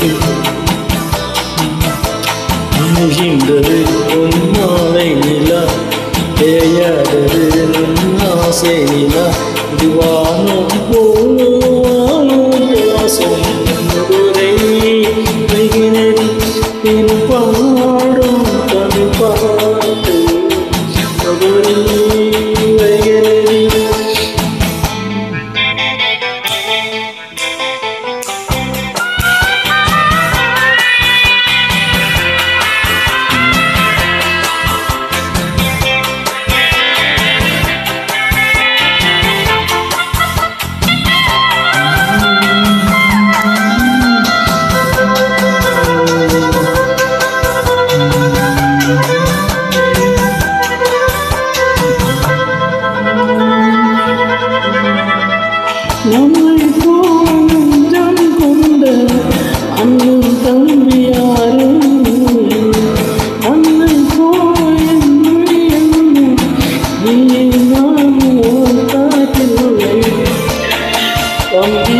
ഏകിன்றது ஆகின்றது உன் நிலா தேயாதது ஆசை நிலா. இதுவானும் போவானும் வாசம் முதுரை வைகினரி பாடும் தமிழ் பாட்டு. அண்ணன் தம்பி யாரும் அண்ணன் போய் நீ நான் உன் காட்டில் தம்பி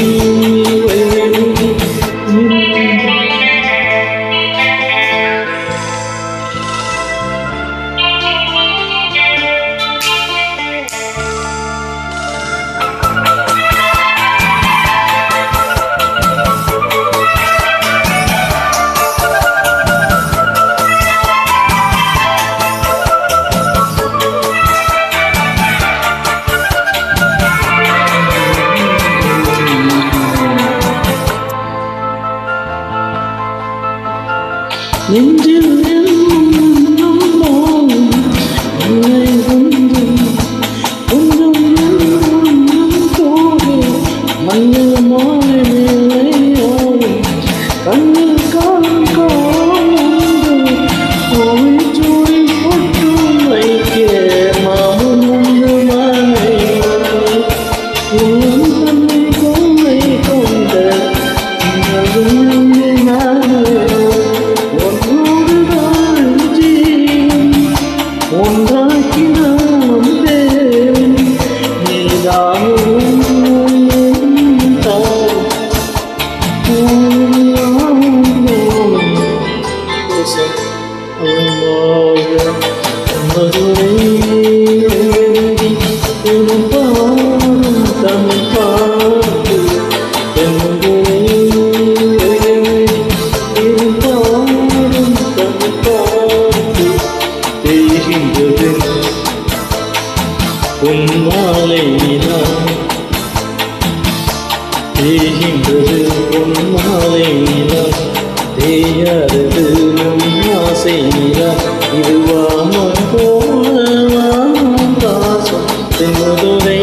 When do ثم علينا فيهم رزق علينا ديار رزق ஆசை நிலா இது வாமம் போல வாமம் பாசம். தென்மதுரை